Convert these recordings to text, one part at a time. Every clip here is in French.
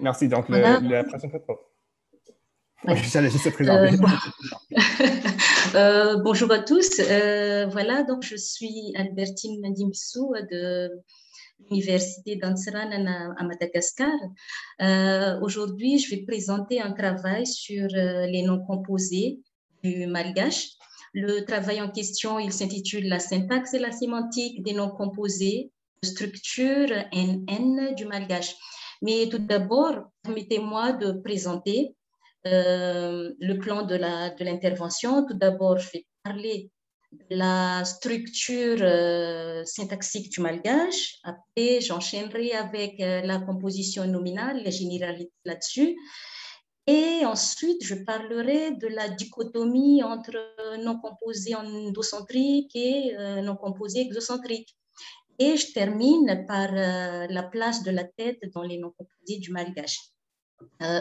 merci. Donc, la prochaine fois. J'allais juste présenter. Euh, bonjour à tous. Euh, voilà, donc je suis Albertine Mandimsou de l'Université d'Anseran à Madagascar. Euh, aujourd'hui, je vais présenter un travail sur les noms composés du malgache. Le travail en question, il s'intitule La syntaxe et la sémantique des noms composés, structure NN du malgache. Mais tout d'abord, permettez-moi de présenter euh, le plan de l'intervention. De Tout d'abord, je vais parler de la structure euh, syntaxique du malgache. Après, j'enchaînerai avec euh, la composition nominale, les généralités là-dessus. Et ensuite, je parlerai de la dichotomie entre non composé endocentrique et non composé exocentrique. Et je termine par la place de la tête dans les non composés du malgache.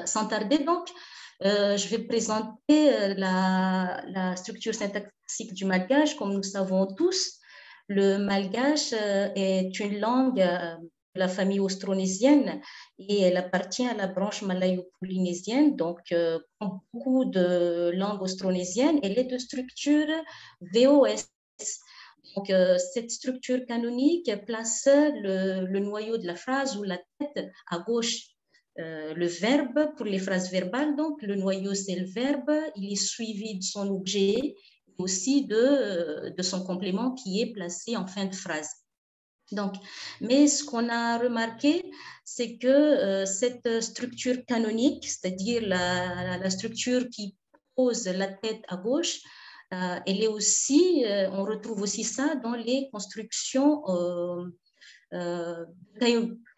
sans tarder donc, euh, je vais présenter euh, la, structure syntaxique du malgache. Comme nous savons tous, le malgache euh, est une langue de la famille austronésienne et elle appartient à la branche malayo-polynésienne. Donc, comme beaucoup de langues austronésiennes, elle est de structure VOS. Donc, cette structure canonique place le, noyau de la phrase ou la tête à gauche euh, le verbe pour les phrases verbales. Donc, le noyau, c'est le verbe. Il est suivi de son objet et aussi de, de son complément qui est placé en fin de phrase. Donc, mais ce qu'on a remarqué, c'est que euh, cette structure canonique, c'est-à-dire la, structure qui pose la tête à gauche, euh, elle est aussi, on retrouve aussi ça dans les constructions euh,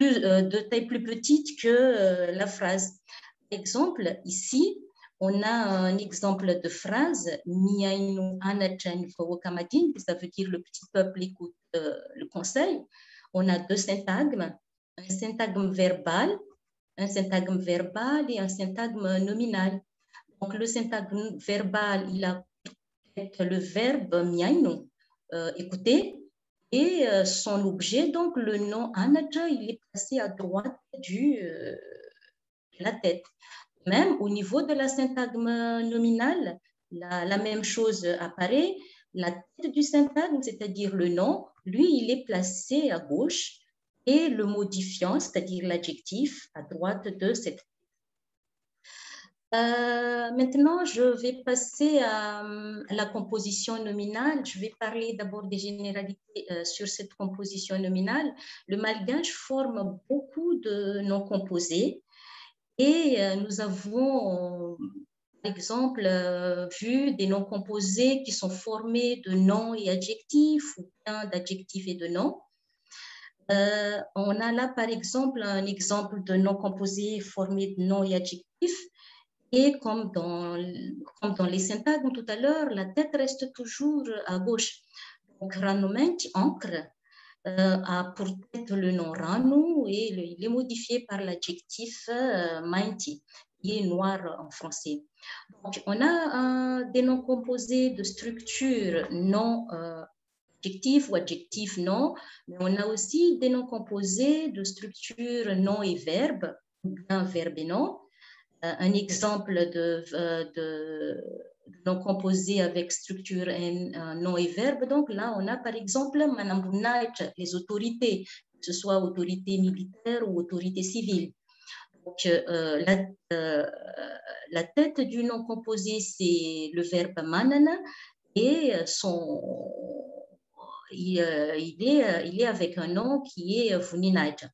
euh, de taille plus petite que euh, la phrase. Exemple, ici, on a un exemple de phrase, ça veut dire le petit peuple écoute le conseil. On a deux syntagmes, un syntagme verbal, un syntagme verbal et un syntagme nominal. Donc, le syntagme verbal, il a le verbe miaino, écouter, et euh, son objet, donc le nom Anaja, il est placé à droite du, euh, de la tête. Même au niveau de la syntagme nominale, la, la, même chose apparaît. La tête du syntagme, c'est-à-dire le nom, lui, il est placé à gauche et le modifiant, c'est-à-dire l'adjectif, à droite de cette euh, maintenant, je vais passer à, la composition nominale. Je vais parler d'abord des généralités euh, sur cette composition nominale. Le malgache forme beaucoup de noms composés et euh, nous avons, par exemple, vu des noms composés qui sont formés de noms et adjectifs ou bien d'adjectifs et de noms. on a là, par exemple, un exemple de nom composé formé de noms et adjectifs et comme dans, comme dans les syntagmes tout à l'heure, la tête reste toujours à gauche. Donc, Ranomenti, encre, euh, a pour tête le nom Ranu et il est modifié par l'adjectif euh, Mainti, qui est noir en français. Donc, on a des noms composés de structure non euh, adjectif ou adjectif non, mais on a aussi des noms composés de structure nom et verbe, bien verbe et nom. Euh, un exemple de, euh, de, nom composé avec structure nom et verbe. Donc là, on a par exemple les autorités, que ce soit autorité militaire ou autorité civile. Donc, euh, la, tête du nom composé, c'est le verbe manana et il est avec un nom qui est Funinaja.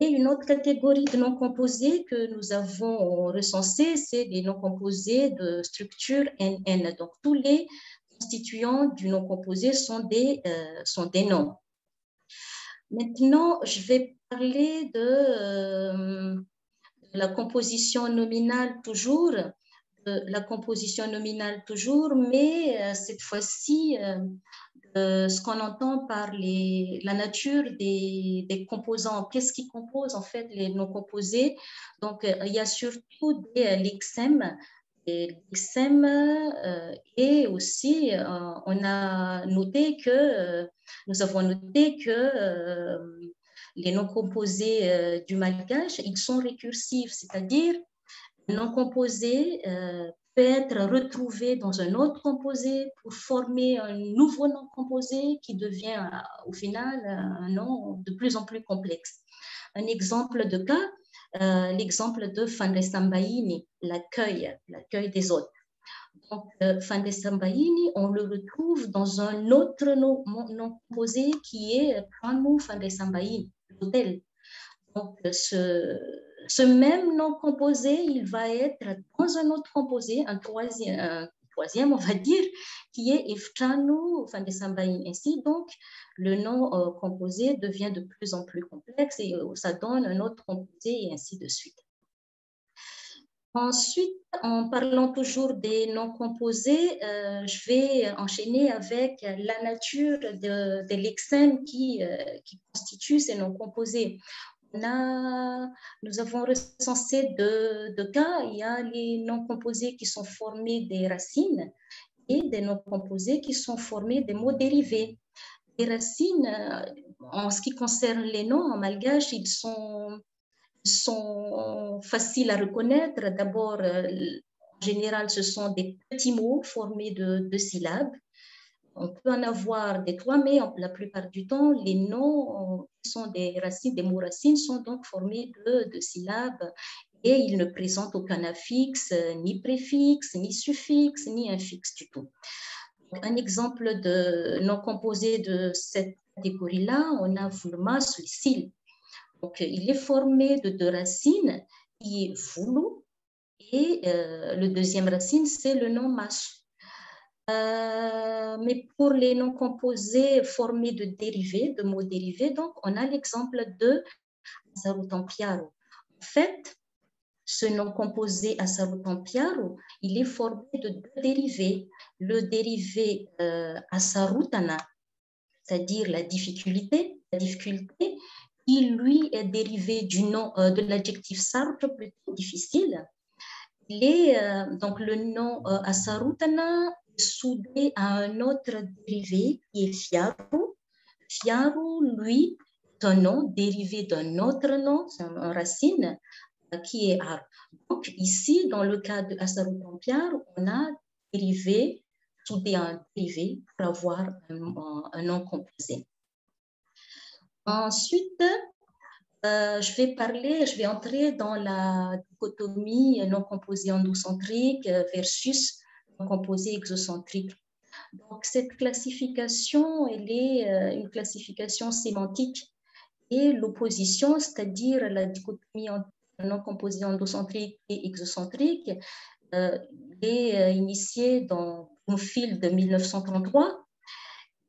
Et une autre catégorie de noms composés que nous avons recensés, c'est les noms composés de structure NN. Donc, tous les constituants du nom composé sont des, euh, sont des noms. Maintenant, je vais parler de, euh, la composition nominale toujours, la composition nominale toujours, mais euh, cette fois-ci euh, ce qu'on entend par la nature des, des composants. Qu'est-ce qui compose en fait les non composés? Donc, euh, il y a surtout des euh, lexèmes, et aussi on a noté que nous avons noté que les noms composés du malgache, ils sont récursifs, c'est-à-dire un nom composé euh, peut être retrouvé dans un autre composé pour former un nouveau nom composé qui devient au final un nom de plus en plus complexe. Un exemple de cas, l'exemple de Fandesambaini, l'accueil, l'accueil des autres. Donc, euh, on le retrouve dans un autre nom, composé qui est Pranu Fandesambaini, l'hôtel. Donc, ce, ce, même nom composé, il va être dans un autre composé, un troisième, on va dire, qui est Iftranu Fandesambaini. Ainsi, donc, le nom euh, composé devient de plus en plus complexe et euh, ça donne un autre composé et ainsi de suite. Ensuite, en parlant toujours des noms composés, euh, je vais enchaîner avec la nature de, de qui, euh, qui constitue ces noms composés. Nous avons recensé deux, cas. Il y a les noms composés qui sont formés des racines et des noms composés qui sont formés des mots dérivés. Les racines, euh, en ce qui concerne les noms en malgache, ils sont sont faciles à reconnaître. D'abord, euh, en général, ce sont des petits mots formés de, syllabes. On peut en avoir des trois, mais la plupart du temps, les noms sont des racines, des mots racines sont donc formés de, de syllabes et ils ne présentent aucun affixe, ni préfixe, ni suffixe, ni infix du tout. Un exemple de nom composé de cette catégorie-là, on a Fulma, Suicile. Donc, il est formé de deux racines, qui est Fulu, et euh, le deuxième racine, c'est le nom Mash. Euh, mais pour les noms composés formés de dérivés, de mots dérivés, donc on a l'exemple de Asarutampiaro. En fait, ce nom composé Asarutampiaro, il est formé de deux dérivés. Le dérivé euh, Asarutana, c'est-à-dire la difficulté, la difficulté, qui lui est dérivé du nom euh, de l'adjectif sartre, plutôt difficile. Il est, euh, donc le nom Asarutana soudé à un autre dérivé qui est Fiaru. Fiaru, lui, est un nom dérivé d'un autre nom, une racine, qui est Ar. Donc ici, dans le cas de Asarutana, on a dérivé, soudé à un dérivé pour avoir un nom composé. Ensuite, euh, je vais parler, je vais entrer dans la dichotomie non composée endocentrique versus non composée exocentrique. Donc, cette classification, elle est euh, une classification sémantique et l'opposition, c'est-à-dire la dichotomie non composée endocentrique et exocentrique, euh, est initiée dans fil de 1933.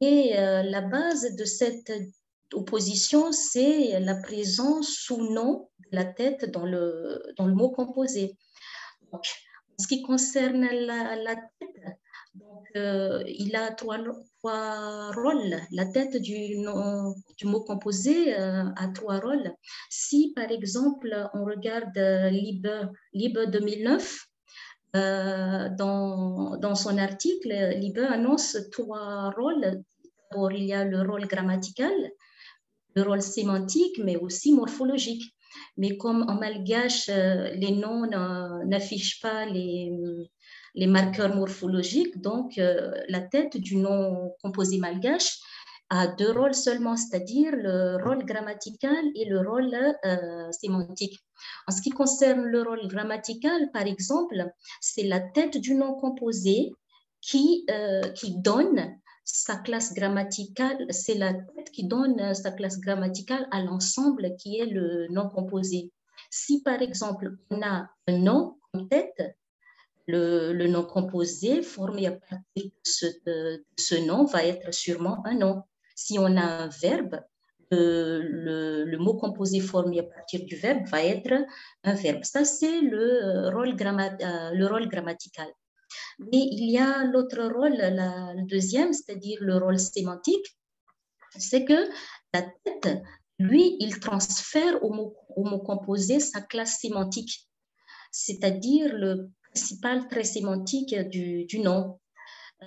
Et la base de cette opposition, c'est la présence sous nom de la tête dans le, dans le mot composé. Ce qui concerne la, tête, donc, euh, il a trois, trois, rôles. La tête du, nom, du mot composé euh, a trois rôles. Si, par exemple, on regarde Libre, Libre 2009, euh, dans, dans, son article, Libre annonce trois rôles. D'abord, il y a le rôle grammatical, le rôle sémantique, mais aussi morphologique. Mais comme en malgache, euh, les noms n'affichent pas les, marqueurs morphologiques, donc euh, la tête du nom composé malgache a deux rôles seulement, c'est-à-dire le rôle grammatical et le rôle euh, sémantique. En ce qui concerne le rôle grammatical, par exemple, c'est la tête du nom composé qui, qui donne sa classe grammaticale, c'est la tête qui donne sa classe grammaticale à l'ensemble qui est le nom composé. Si par exemple on a un nom en tête, le, le nom composé formé à partir de ce, de ce, nom va être sûrement un nom. Si on a un verbe, le, le, mot composé formé à partir du verbe va être un verbe. Ça, c'est le euh, le rôle grammatical. Mais il y a l'autre rôle, le deuxième, c'est-à-dire le rôle sémantique, c'est que la tête, lui, il transfère au mot, composé sa classe sémantique, c'est-à-dire le principal trait sémantique du, nom.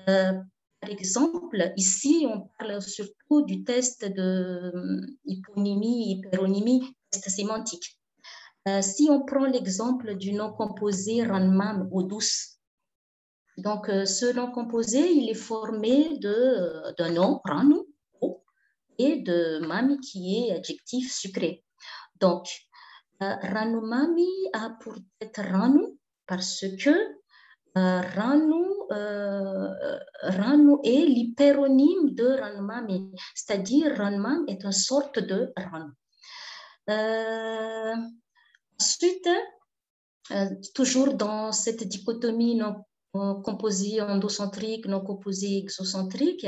Euh, par exemple, ici, on parle surtout du test de hyponymie, hyperonymie, test sémantique. si on prend l'exemple du nom composé ranmam ou douce, donc ce nom composé, il est formé d'un nom, ranu, et de mami qui est adjectif sucré. Donc, ranu mami a pour tête ranu parce que ranu euh, Ranu est l'hyperonyme de Ranmami, c'est-à-dire Ranmam est une sorte de Ran. Euh, ensuite, euh, toujours dans cette dichotomie non composée endocentrique, non composée exocentrique,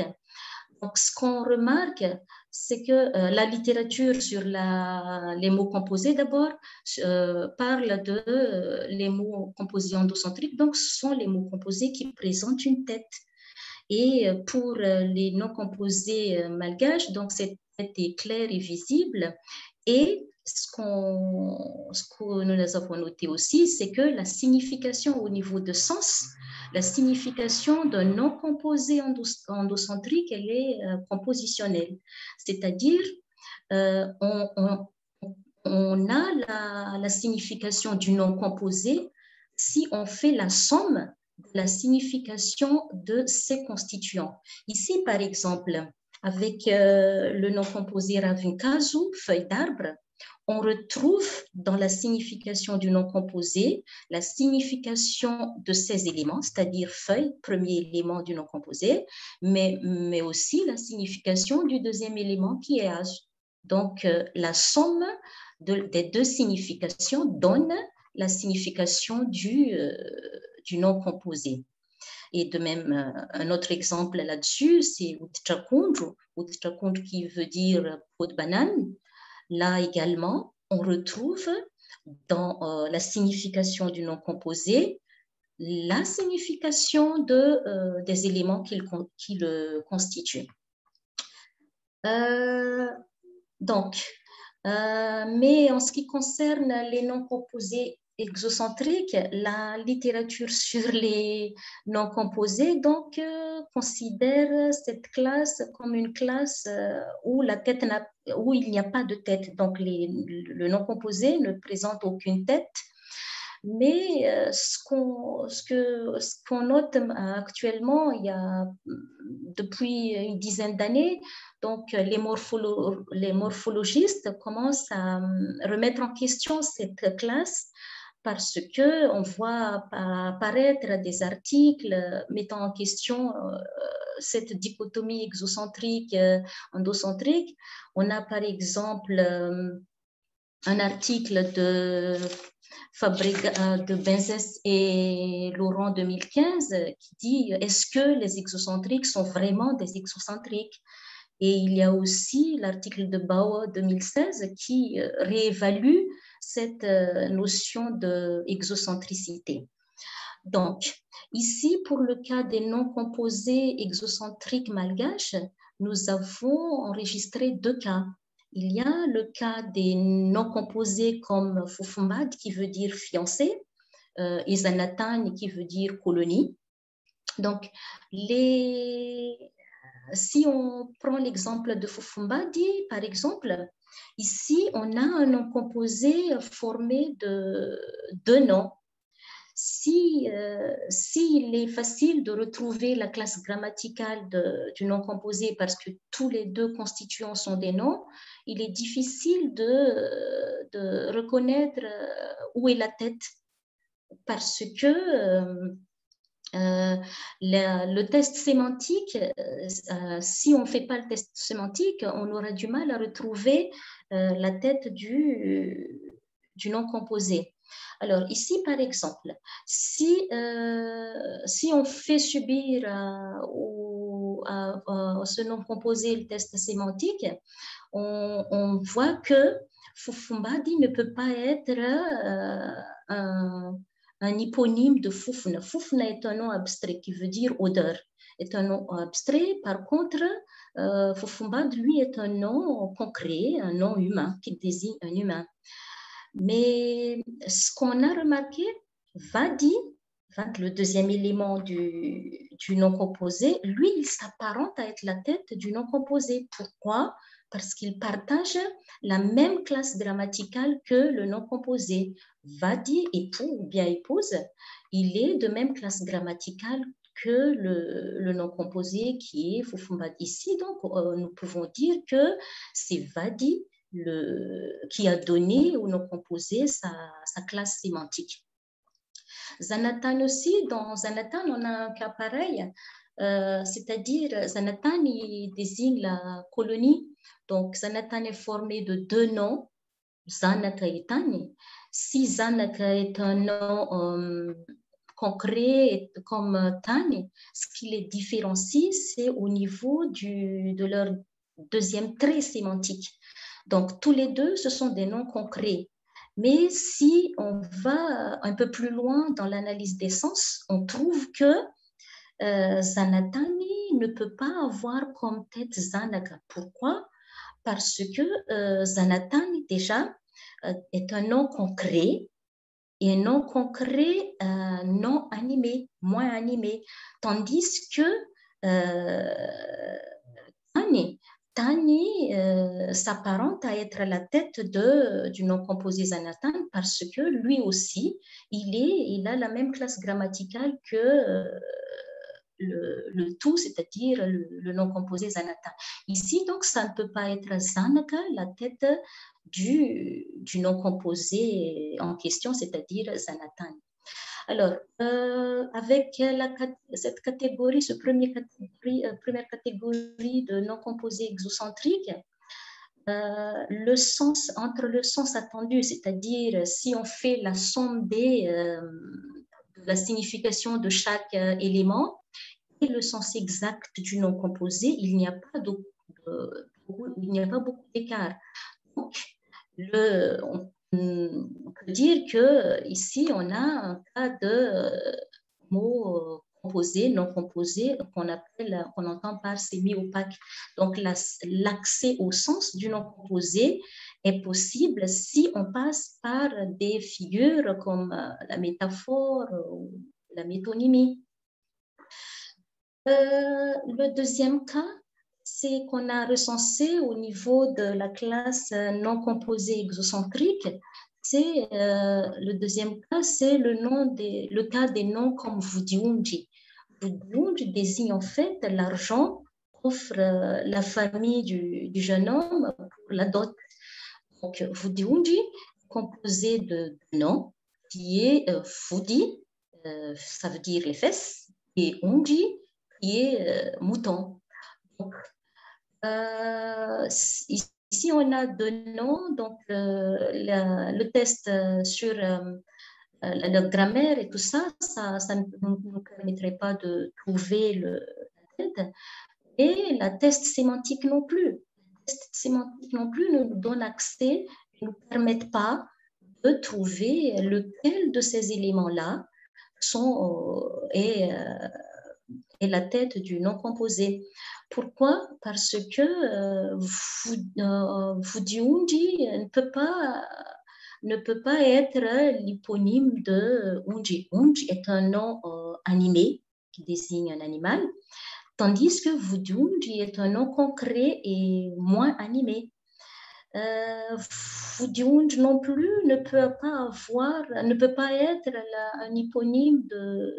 donc, ce qu'on remarque, c'est que euh, la littérature sur les mots composés d'abord euh, parle de euh, les mots composés endocentriques. Donc, ce sont les mots composés qui présentent une tête. Et pour les non composés malgaches, donc cette tête est claire et visible. Et ce, ce que nous avons noté aussi, c'est que la signification au niveau de sens la signification d'un nom composé endocentrique, elle est euh, compositionnelle. C'est-à-dire, euh, on, a la, signification du nom composé si on fait la somme de la signification de ses constituants. Ici, par exemple, avec euh, le nom composé Ravinkazu, feuille d'arbre, on retrouve dans la signification du nom composé la signification de ces éléments, c'est-à-dire feuille, premier élément du nom composé, mais, mais aussi la signification du deuxième élément qui est âge. Donc, euh, la somme des deux significations donne la signification du, euh, du nom composé. Et de même, euh, un autre exemple là-dessus, c'est Utchakundru qui veut dire peau de banane. Là également, on retrouve dans euh, la signification du nom composé la signification de, euh, des éléments qui le, le constituent. Euh, donc, mais en ce qui concerne les noms composés exocentrique, la littérature sur les non composés donc euh, considère cette classe comme une classe euh, où la tête où il n'y a pas de tête. Donc le non composé ne présente aucune tête. Mais euh, ce qu'on ce qu'on note actuellement, il y a depuis une dizaine d'années, donc les, les morphologistes commencent à remettre en question cette classe parce que on voit apparaître des articles mettant en question euh, cette dichotomie exocentrique euh, endocentrique. On a par exemple euh, un article de de Benzès et Laurent 2015 qui dit est-ce que les exocentriques sont vraiment des exocentriques? Et il y a aussi l'article de Bauer 2016 qui réévalue cette euh, notion d'exocentricité. Donc, ici, pour le cas des non composés exocentriques malgaches, nous avons enregistré deux cas. Il y a le cas des non composés comme Fufumbad, qui veut dire fiancé, euh, Izanatan, qui veut dire colonie. Donc, les... si on prend l'exemple de Fufumbadi, par exemple, Ici, on a un nom composé formé de deux noms. Si, euh, s'il est facile de retrouver la classe grammaticale du nom composé parce que tous les deux constituants sont des noms, il est difficile de, de reconnaître euh, où est la tête parce que euh, euh, le, test sémantique, euh, si on ne fait pas le test sémantique, on aura du mal à retrouver euh, la tête du, du nom composé. Alors ici, par exemple, si, si on fait subir au, à, ce nom composé le test sémantique, on, on voit que Fufumbadi ne peut pas être un un hyponyme de Fufna. Fufna est un nom abstrait qui veut dire odeur. Est un nom abstrait. Par contre, euh, Fufumbad, lui, est un nom concret, un nom humain qui désigne un humain. Mais ce qu'on a remarqué, Vadi, le deuxième élément du, du nom composé, lui, il s'apparente à être la tête du nom composé. Pourquoi? Parce qu'il partage la même classe grammaticale que le nom composé. Vadi, époux ou bien épouse, il est de même classe grammaticale que le, nom composé qui est Fufumba. Ici, donc, euh, nous pouvons dire que c'est Vadi qui a donné au nom composé sa, sa classe sémantique. Zanatan aussi, dans Zanatan, on a un cas pareil, euh, c'est-à-dire Zanatan, il désigne la colonie. Donc, Zanatan est formé de deux noms, Zanaka et Tani. Si Zanaka est un nom euh, concret comme Tani, ce qui les différencie, c'est au niveau de leur deuxième trait sémantique. Donc, tous les deux, ce sont des noms concrets. Mais si on va un peu plus loin dans l'analyse des sens, on trouve que euh, Zanatani ne peut pas avoir comme tête Zanaga. Pourquoi? Parce que euh, Zanatani, déjà, euh, est un nom concret et un nom concret euh, non animé, moins animé. Tandis que Tani, Tani s'apparente à être la tête de, du nom composé Zanatan parce que lui aussi, il, est, il a la même classe grammaticale que le, tout, c'est-à-dire le, nom composé Zanatan. Ici, donc, ça ne peut pas être Zanaka, la tête du, du nom composé en question, c'est-à-dire Zanatan. Alors, euh, avec cette catégorie, ce premier catégorie, euh, première catégorie de non composés exocentriques, euh, le sens, entre le sens attendu, c'est-à-dire si on fait la somme des, de la signification de chaque élément, le sens exact du nom composé, il n'y a pas, il n'y a pas beaucoup d'écart. Donc, on peut dire que ici on a un cas de mots composés, non composés, qu'on appelle, qu'on entend par semi-opaque. Donc l'accès au sens du non composé est possible si on passe par des figures comme la métaphore ou la métonymie. Euh, le deuxième cas, c'est qu'on a recensé au niveau de la classe non composée exocentrique, c'est euh, le deuxième cas, c'est le, cas des noms comme Vudiunji. Vudiunji désigne en fait l'argent qu'offre euh, la famille du, jeune homme pour la dot. Donc, Vudiunji, composé de noms, qui est euh, Fudi, euh, ça veut dire les fesses, et Unji, qui est euh, mouton. Donc, euh, ici, on a deux noms, donc euh, le test sur la grammaire et tout ça, ça, ne nous permettrait pas de trouver le, tête. Et la test sémantique non plus. La test sémantique non plus ne nous donne accès, ne nous permettent pas de trouver lequel de ces éléments-là sont, est, est la tête du non composé. Pourquoi? Parce que euh, Fudiundi ne peut pas ne peut pas être l'hyponyme de Unji. Unji est un nom euh, animé qui désigne un animal, tandis que Vudiunji est un nom concret et moins animé. Euh, non plus ne peut pas avoir, ne peut pas être un hyponyme de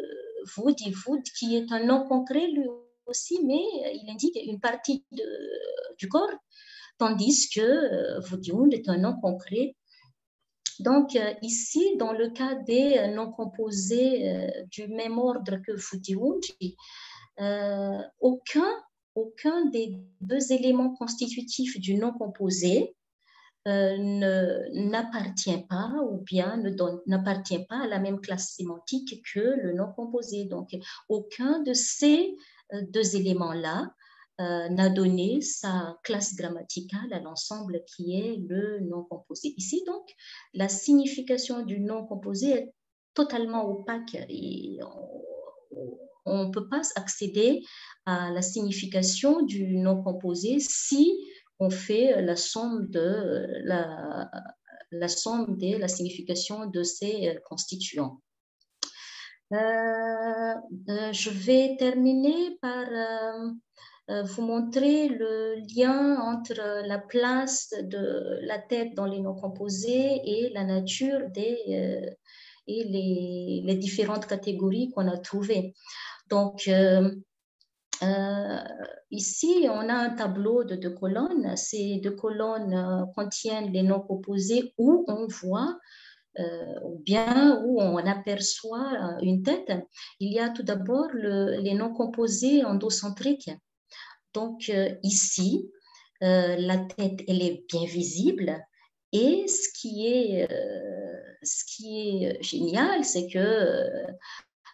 Qui est un nom concret lui aussi, mais il indique une partie de, du corps, tandis que euh, Vudiund est un nom concret. Donc euh, ici, dans le cas des euh, noms composés euh, du même ordre que euh, aucun, aucun des deux éléments constitutifs du nom composé n'appartient pas ou bien n'appartient pas à la même classe sémantique que le nom composé. Donc, aucun de ces deux éléments-là euh, n'a donné sa classe grammaticale à l'ensemble qui est le nom composé. Ici, donc, la signification du nom composé est totalement opaque et on ne peut pas accéder à la signification du nom composé si on fait la somme de la, la somme de la signification de ces constituants. je vais terminer par vous montrer le lien entre la place de la tête dans les noms composés et la nature des, et les, les, différentes catégories qu'on a trouvées. Donc, euh, ici, on a un tableau de deux colonnes. Ces deux colonnes euh, contiennent les noms composés où on voit euh, ou bien où on aperçoit une tête. Il y a tout d'abord les noms composés endocentriques. Donc ici, la tête, elle est bien visible. Et ce qui est, ce qui est génial, c'est que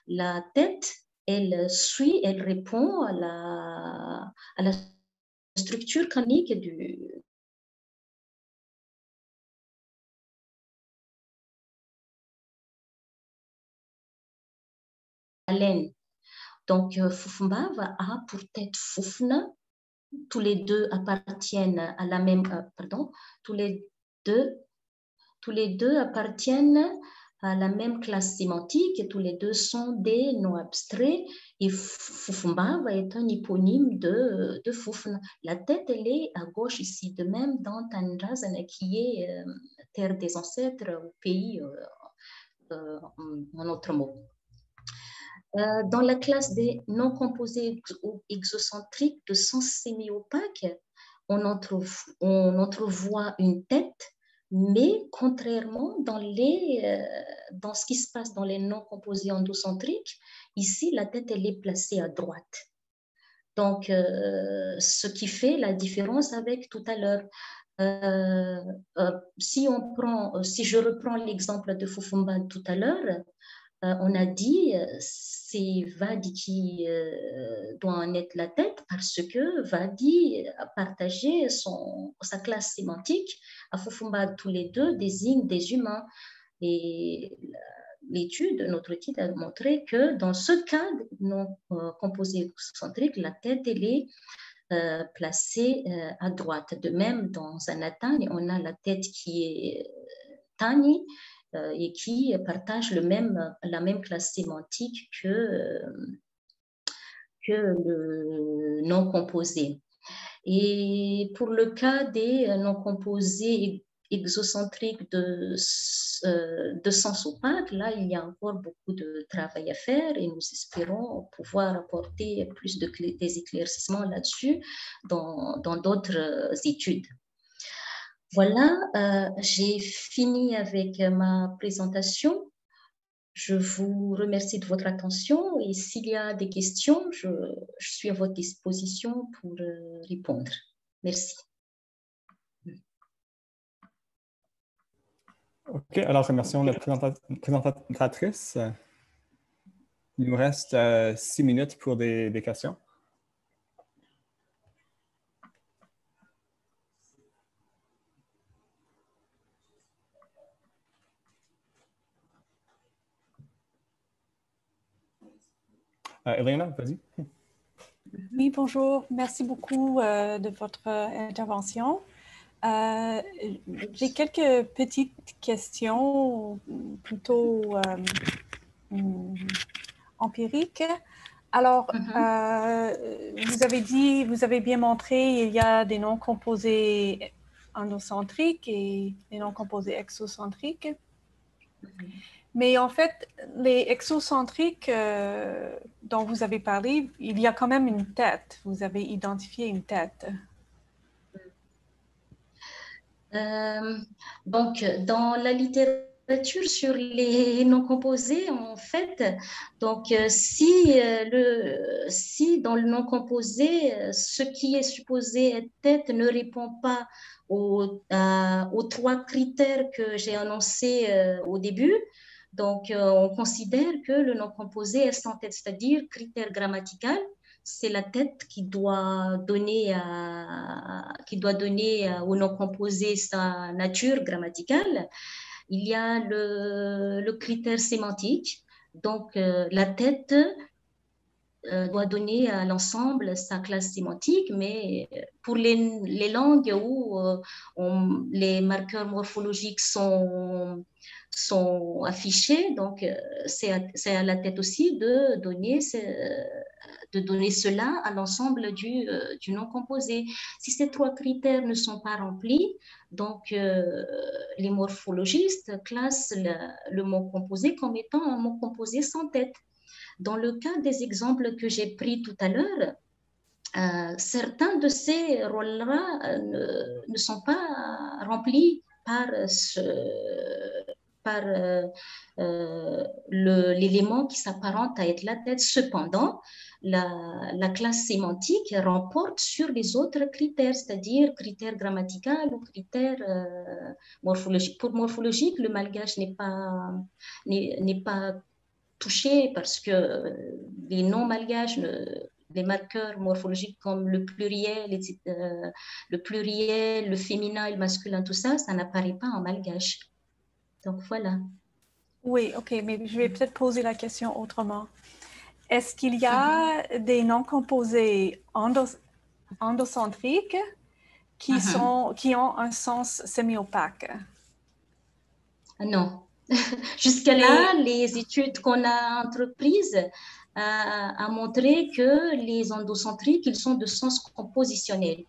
la tête elle suit, elle répond à la, structure chronique du, laine. Donc, euh, Fufumba a pour tête Fufna. Tous les deux appartiennent à la même, euh, pardon, tous les deux, tous les deux appartiennent la même classe sémantique tous les deux sont des noms abstraits et Fufumba va être un hyponyme de, de Fufna. La tête, elle est à gauche ici, de même dans Tanrazana qui est euh, terre des ancêtres ou pays euh, euh, en autre mot. dans la classe des noms composés ou exocentriques de sens sémiopaque, on, on entrevoit une tête mais contrairement dans, les, euh, dans ce qui se passe dans les noms composés endocentriques, ici, la tête, elle est placée à droite. Donc, euh, ce qui fait la différence avec tout à l'heure. Euh, si, on prend, si je reprends l'exemple de Fufumba tout à l'heure, euh, on a dit euh, c'est Vadi qui euh, doit en être la tête parce que Vadi a partagé son, sa classe sémantique. À Fufumba, tous les deux désignent des humains. Et l'étude, notre étude a montré que dans ce cas non composé centrique, la tête est placée à droite. De même, dans Anatani, on a la tête qui est Tani euh, et qui partagent la même classe sémantique que, euh, le non composé. Et pour le cas des non composés exocentriques de, euh, sens opaque, là, il y a encore beaucoup de travail à faire et nous espérons pouvoir apporter plus de, des éclaircissements là-dessus dans d'autres études. Voilà, euh, j'ai fini avec ma présentation. Je vous remercie de votre attention et s'il y a des questions, je, suis à votre disposition pour euh, répondre. Merci. OK, alors remercions la présentatrice. Il nous reste euh, six minutes pour des questions. Elena, vas-y. Oui, bonjour. Merci beaucoup euh, de votre intervention. Euh, j'ai quelques petites questions plutôt hmm, empiriques. Alors, mm-hmm. vous avez dit, vous avez bien montré, il y a des noms composés endocentriques et des noms composés exocentriques. Mm-hmm. Mais en fait, les exocentriques euh, dont vous avez parlé, il y a quand même une tête. Vous avez identifié une tête. Euh, donc, dans la littérature sur les non composés, en fait, donc euh, si, le, si dans le non composé, ce qui est supposé être tête ne répond pas aux, aux trois critères que j'ai annoncés au début, donc, euh, on considère que le nom composé est sans tête, c'est-à-dire critère grammatical, c'est la tête qui doit donner, à, qui doit donner au nom composé sa nature grammaticale. Il y a le, critère sémantique, donc euh, la tête euh, doit donner à l'ensemble sa classe sémantique, mais pour les langues où les marqueurs morphologiques sont sont affichés. Donc, c'est à, la tête aussi de donner, de donner cela à l'ensemble du, du nom composé. Si ces trois critères ne sont pas remplis, donc les morphologistes classent le mot composé comme étant un mot composé sans tête. Dans le cas des exemples que j'ai pris tout à l'heure, euh, certains de ces rôles-là euh, ne, sont pas remplis par, ce, par euh, l'élément qui s'apparente à être la tête. Cependant, la, la, classe sémantique remporte sur les autres critères, c'est-à-dire critères grammaticaux ou critères morphologiques. Pour morphologique, le malgache n'est pas, n'est pas touché parce que les noms malgaches des marqueurs morphologiques comme le pluriel, euh, le pluriel, le féminin et le masculin, tout ça, ça n'apparaît pas en malgache. Donc voilà. Oui, ok, mais je vais peut-être poser la question autrement. Est-ce qu'il y a mhm. des noms composés endocentriques qui, mhm. sont, qui ont un sens semi-opaque? Non. Jusque-là, les études qu'on a entreprises a, montré que les endocentriques, ils sont de sens compositionnel.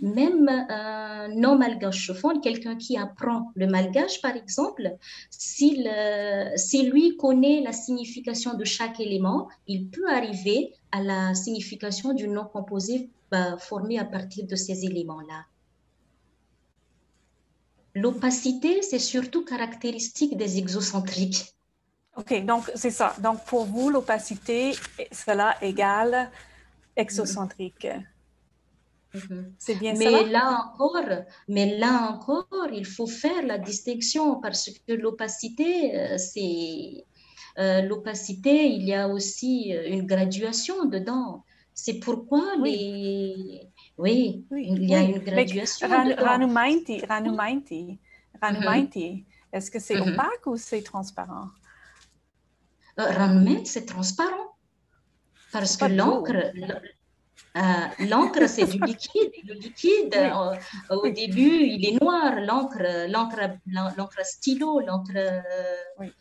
Même un non malgachophone, quelqu'un qui apprend le malgache, par exemple, s'il lui connaît la signification de chaque élément, il peut arriver à la signification du nom composé bah, formé à partir de ces éléments-là. L'opacité, c'est surtout caractéristique des exocentriques. OK, donc c'est ça. Donc pour vous, l'opacité, cela égale exocentrique. C'est bien mais ça. Là encore, mais là encore, il faut faire la distinction parce que l'opacité, euh, c'est euh, l'opacité, il y a aussi euh, une graduation dedans. C'est pourquoi oui. les oui, il y a une graduation. Ranumainti, Ranumainti, Ranumainti. Mm-hmm. Est-ce que c'est mm-hmm. opaque ou c'est transparent? rendement, c'est transparent. Parce que l'encre, euh, l'encre, c'est du liquide. Le liquide, euh, au début, il est noir. L'encre, l'encre, l'encre stylo, l'encre. Oui.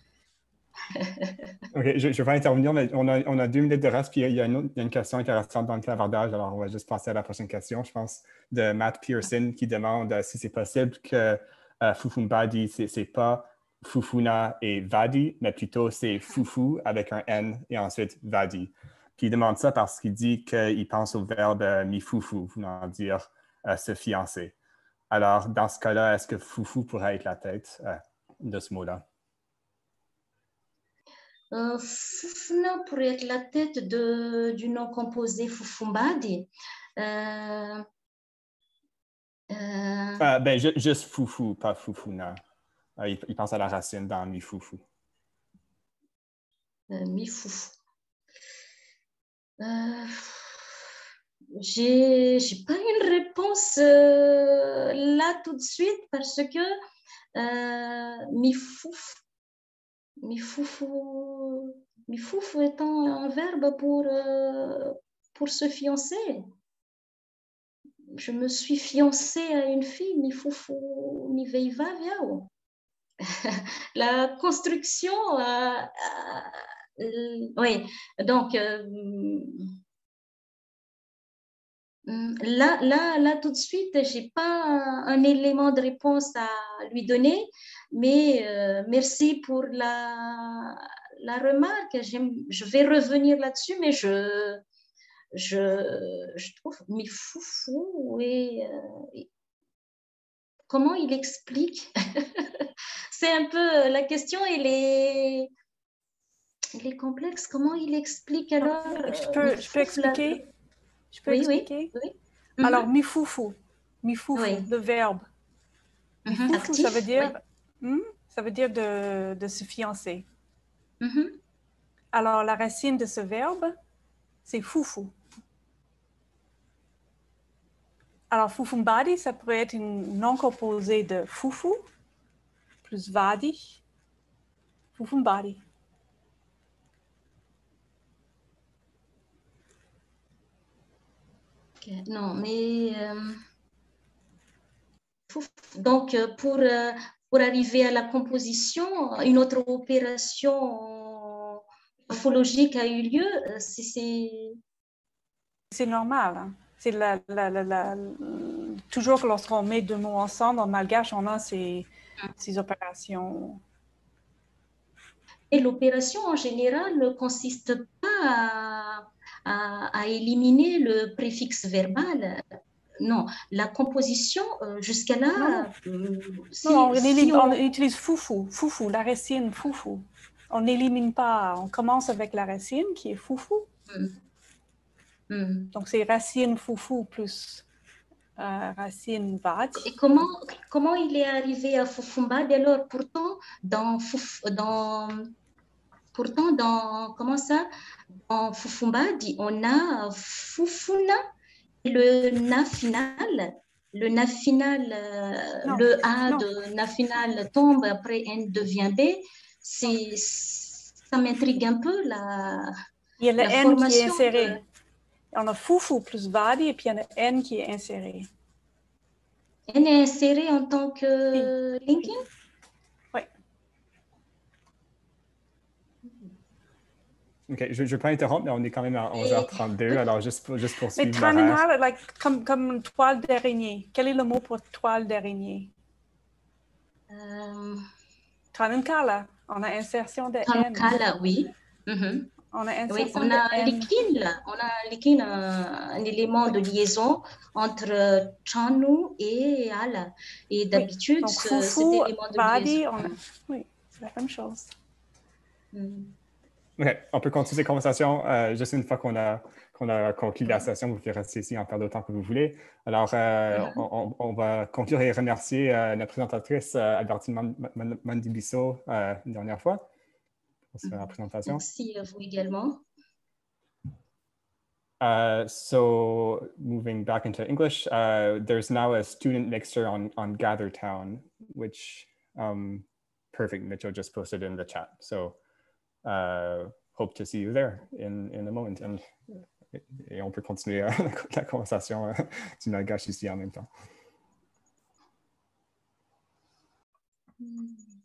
OK, je, vais intervenir, mais on a, on a, deux minutes de reste, puis il y, a une, il y a une question intéressante dans le clavardage, alors on va juste passer à la prochaine question, je pense, de Matt Pearson qui demande euh, si c'est possible que euh, Fufumbadi, c'est pas Fufuna et Vadi, mais plutôt c'est Fufu avec un N et ensuite Vadi. Puis il demande ça parce qu'il dit qu'il pense au verbe euh, mi fufu, voulant dire euh, se fiancer. Alors, dans ce cas-là, est-ce que Fufu pourrait être la tête euh, de ce mot-là? Fufuna pourrait être la tête de, du nom composé Fufumbadi. ben, juste Fufu, pas Fufuna. Ah, il, pense à la racine dans mi-foufou. Euh, mi-foufou. Euh, j'ai pas une réponse euh, là tout de suite parce que euh, mi-foufou, mi-foufou, mi-foufou étant un verbe pour, euh, pour se fiancer. Je me suis fiancée à une fille, mi-foufou, mi-veiva, viao. la construction, oui, donc euh, là, là, là, tout de suite, je n'ai pas un, élément de réponse à lui donner, mais merci pour la, remarque. Je vais revenir là-dessus, mais je, trouve, mais fou, fou, oui. comment il explique? C'est un peu euh, la question, elle est, elle est complexe. Comment il explique alors Je peux, je peux expliquer? Je peux expliquer? oui, oui. Alors, mi foufou, mi foufou, le verbe. Mhm. foufou, ça veut dire, hmm, ça veut dire de, de se fiancer. Mhm. Alors, la racine de ce verbe, c'est foufou. Alors, fufumbadi, ça pourrait être une non composé de foufou plus Vadi, Non, mais euh, donc euh, pour, euh, pour arriver à la composition, une autre opération morphologique a eu lieu. C'est normal. Hein. C'est la, toujours lorsqu'on met deux mots ensemble en malgache, on a ces, ah. ces opérations. Et l'opération en général ne consiste pas à, éliminer le préfixe verbal. Non, la composition, euh, jusqu'à là. Euh, non, on, utilise foufou, foufou, la racine foufou. On n'élimine pas, on commence avec la racine qui est foufou. Mm. Mm. Donc c'est racine foufou plus euh, racine vad. Et comment, comment il est arrivé à foufumbad alors pourtant dans, dans pourtant dans comment ça? Dans Fufumbad, on a Fufuna le na final. Le na final, euh, le A de na final tombe, après N devient B. Ça m'intrigue un peu la. Il y a le N qui est inséré. On a Fufu plus Vadi et puis il y a le N qui est inséré. N est inséré en tant que linking OK, je ne vais pas interrompre, mais on est quand même à 11h32, alors juste, juste pour suivre Mais like, comme, comme toile d'araignée, quel est le mot pour toile d'araignée? Euh... Tanunkala, on a insertion de Tanunkala, oui. Mm-hmm. On a insertion oui, on a likin, on a likin, un, un, élément de liaison entre Chanu et Ala. Et d'habitude, oui. cet élément de body, liaison... On a... Oui, c'est la même chose. Mm. On peut continuer cette conversation euh, juste une fois qu'on a, qu'on a conclu la session. Vous pouvez rester ici en perdre le temps que vous voulez. Alors, euh, on, va conclure et remercier euh, la présentatrice Albertine Mandibiso une dernière fois pour sa présentation. Merci à vous également. Uh, so moving back into English, uh, there's now a student mixer on, on GatherTown, which um, perfect Mitchell just posted in the chat. So uh, hope to see you there in, in a moment. And, et on peut continuer euh, la conversation euh, du malgache ici en même temps. Mm.